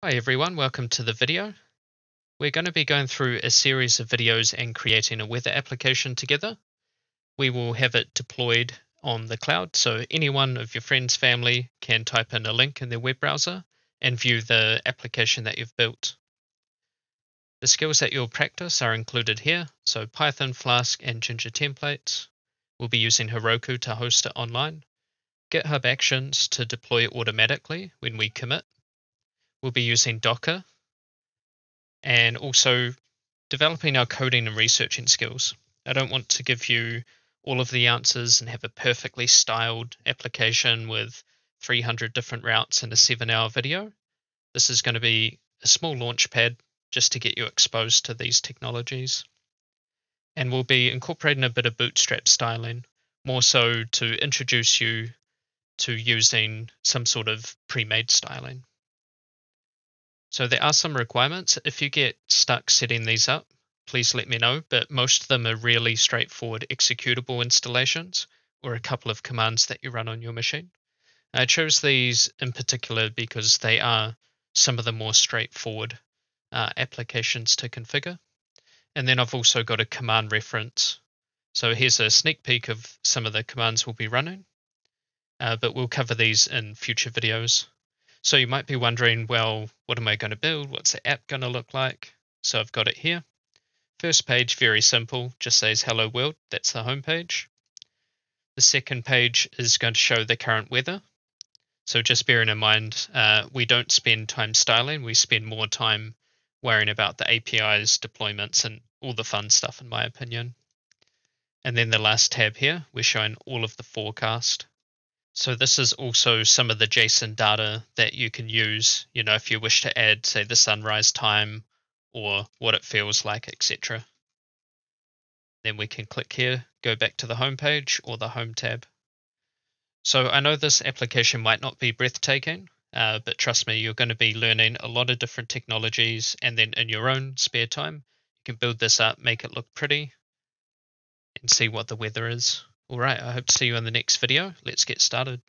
Hi everyone, welcome to the video. We're going to be going through a series of videos and creating a weather application together. We will have it deployed on the cloud, so anyone of your friends, family can type in a link in their web browser and view the application that you've built. The skills that you'll practice are included here, so Python, Flask, and Jinja templates. We'll be using Heroku to host it online. GitHub Actions to deploy automatically when we commit we'll be using Docker and also developing our coding and researching skills. I don't want to give you all of the answers and have a perfectly styled application with 300 different routes in a seven hour video. This is going to be a small launch pad just to get you exposed to these technologies. And we'll be incorporating a bit of bootstrap styling, more so to introduce you to using some sort of pre made styling. So there are some requirements. If you get stuck setting these up, please let me know, but most of them are really straightforward executable installations or a couple of commands that you run on your machine. I chose these in particular because they are some of the more straightforward uh, applications to configure. And then I've also got a command reference. So here's a sneak peek of some of the commands we'll be running, uh, but we'll cover these in future videos. So you might be wondering, well, what am I going to build? What's the app going to look like? So I've got it here. First page, very simple, just says hello world. That's the home page. The second page is going to show the current weather. So just bearing in mind, uh, we don't spend time styling, we spend more time worrying about the APIs, deployments, and all the fun stuff, in my opinion. And then the last tab here, we're showing all of the forecast. So this is also some of the JSON data that you can use, you know, if you wish to add, say, the sunrise time or what it feels like, etc. Then we can click here, go back to the home page or the home tab. So I know this application might not be breathtaking, uh, but trust me, you're going to be learning a lot of different technologies and then in your own spare time, you can build this up, make it look pretty and see what the weather is. All right, I hope to see you in the next video. Let's get started.